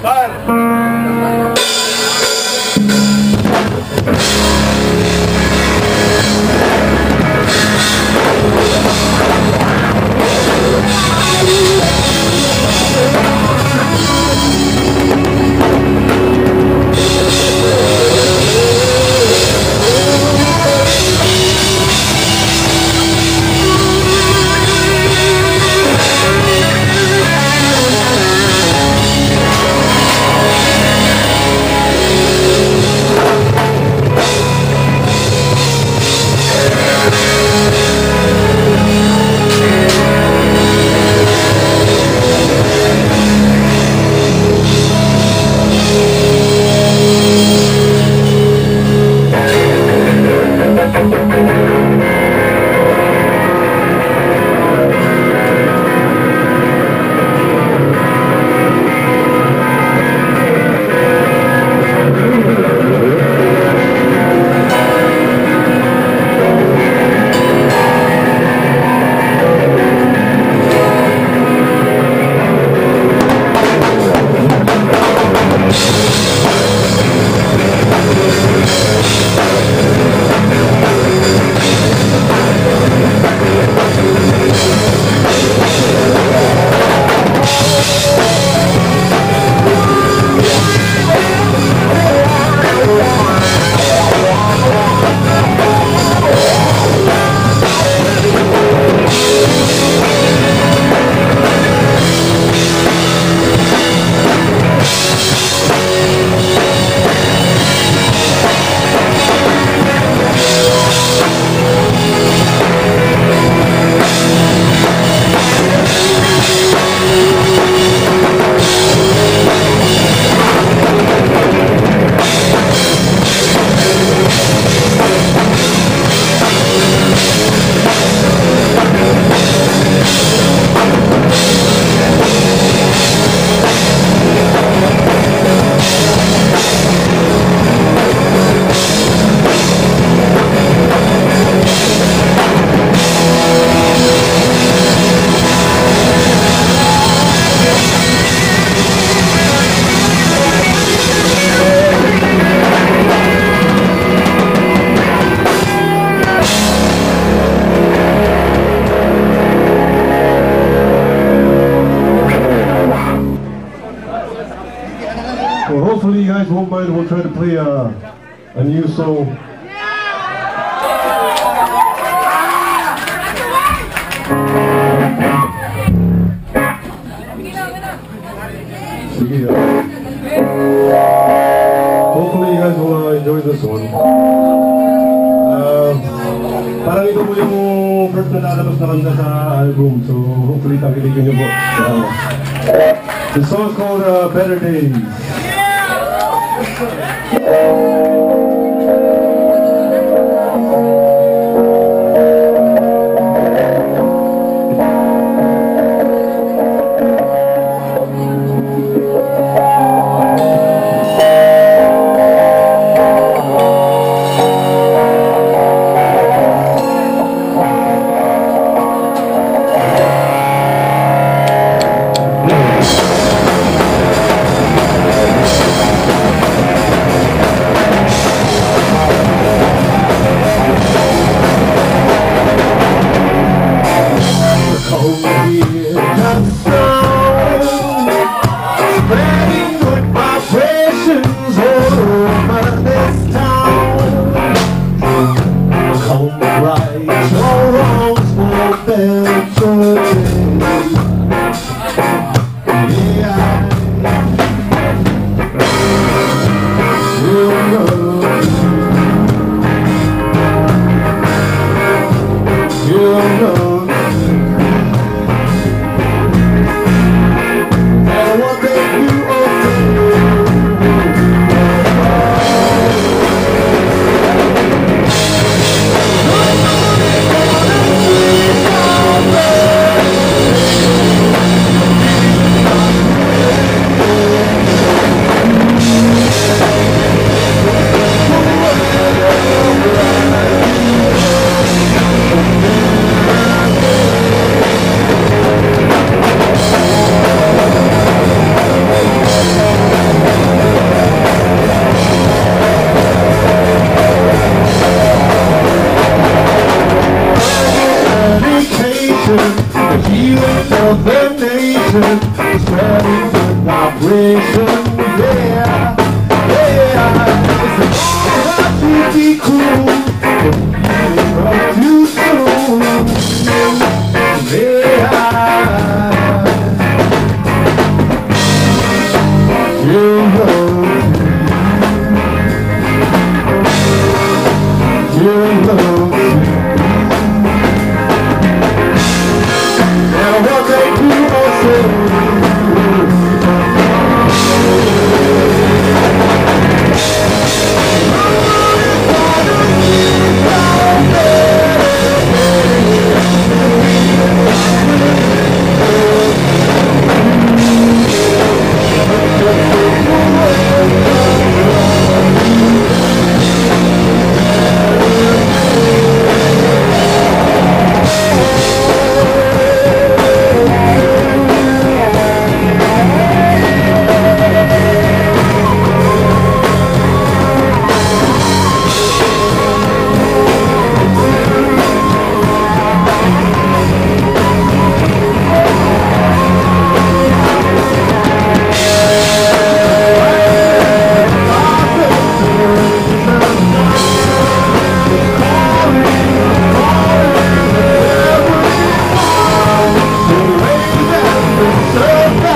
Well, guys won't mind. We'll try to play a, a new song. Uh, Hopefully you guys will uh, enjoy this one. Uh, parang ito po yung first na lalabas na kanta sa album. So hopefully niyo po. Uh, the song is called uh, Better Days. You Of the nation, spreading the vibration, yeah. Santa